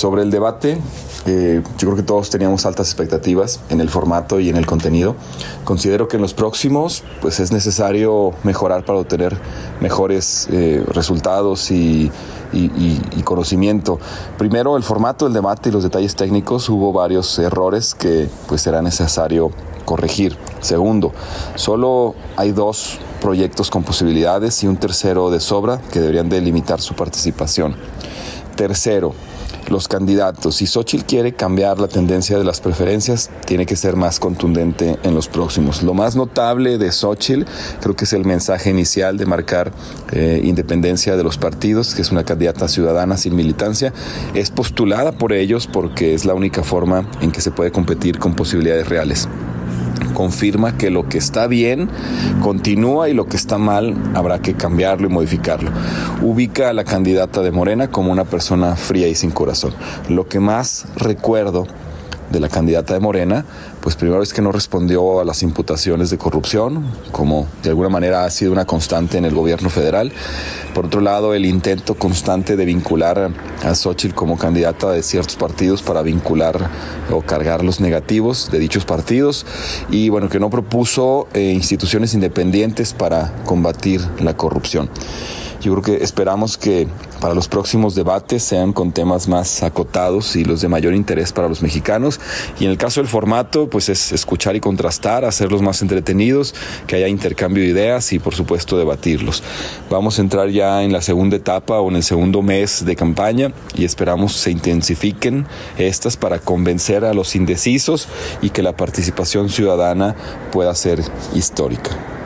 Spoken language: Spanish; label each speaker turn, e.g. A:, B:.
A: Sobre el debate, eh, yo creo que todos teníamos altas expectativas en el formato y en el contenido. Considero que en los próximos pues es necesario mejorar para obtener mejores eh, resultados y, conocimiento. Primero, el formato del debate y los detalles técnicos. Hubo varios errores que pues será necesario corregir. Segundo, solo hay dos proyectos con posibilidades y un tercero de sobra que deberían delimitar su participación. Tercero, los candidatos. Si Xochitl quiere cambiar la tendencia de las preferencias, tiene que ser más contundente en los próximos. Lo más notable de Xochitl creo que es el mensaje inicial de marcar eh, independencia de los partidos, que es una candidata ciudadana sin militancia. Es postulada por ellos porque es la única forma en que se puede competir con posibilidades reales confirma que lo que está bien continúa y lo que está mal habrá que cambiarlo y modificarlo. Ubica a la candidata de Morena como una persona fría y sin corazón. Lo que más recuerdo de la candidata de Morena, pues primero es que no respondió a las imputaciones de corrupción, como de alguna manera ha sido una constante en el gobierno federal. Por otro lado, el intento constante de vincular a Xochitl como candidata de ciertos partidos para vincular o cargar los negativos de dichos partidos y bueno, que no propuso eh, instituciones independientes para combatir la corrupción. Yo creo que esperamos que para los próximos debates sean con temas más acotados y los de mayor interés para los mexicanos. Y en el caso del formato, pues es escuchar y contrastar, hacerlos más entretenidos, que haya intercambio de ideas y por supuesto debatirlos. Vamos a entrar ya en la segunda etapa o en el segundo mes de campaña y esperamos se intensifiquen estas para convencer a los indecisos y que la participación ciudadana pueda ser histórica.